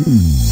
Mm.